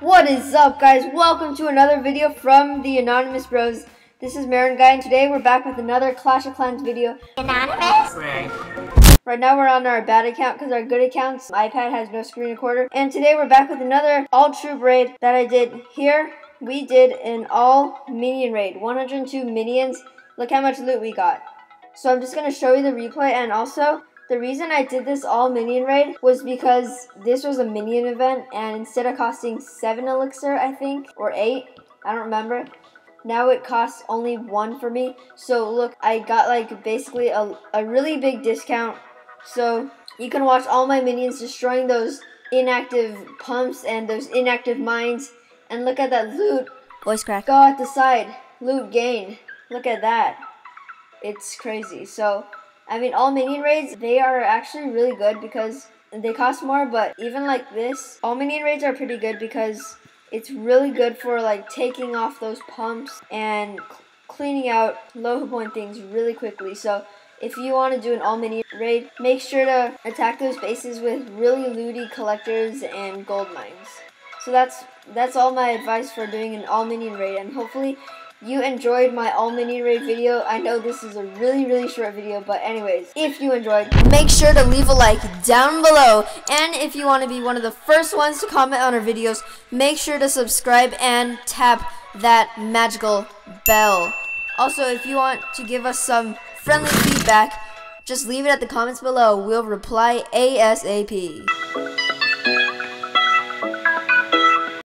What is up guys? Welcome to another video from the Anonymous Bros. This is Meringuy and today we're back with another Clash of Clans video. Anonymous? Right now we're on our bad account because our good account's iPad has no screen recorder. And today we're back with another all troop raid that I did here. We did an all minion raid. 102 minions. Look how much loot we got. So I'm just going to show you the replay and also the reason I did this all minion raid was because this was a minion event and instead of costing 7 elixir, I think, or 8, I don't remember, now it costs only 1 for me. So look, I got like basically a, a really big discount. So you can watch all my minions destroying those inactive pumps and those inactive mines. And look at that loot. Voice crack. Go at the side. Loot gain. Look at that. It's crazy. So I mean, all minion raids, they are actually really good because they cost more, but even like this, all minion raids are pretty good because it's really good for like taking off those pumps and cleaning out low point things really quickly. So if you want to do an all minion raid, make sure to attack those bases with really looty collectors and gold mines. So that's that's all my advice for doing an all minion raid, and hopefully you enjoyed my all mini raid video. I know this is a really, really short video, but anyways, if you enjoyed, make sure to leave a like down below. And if you want to be one of the first ones to comment on our videos, make sure to subscribe and tap that magical bell. Also, if you want to give us some friendly feedback, just leave it at the comments below. We'll reply ASAP.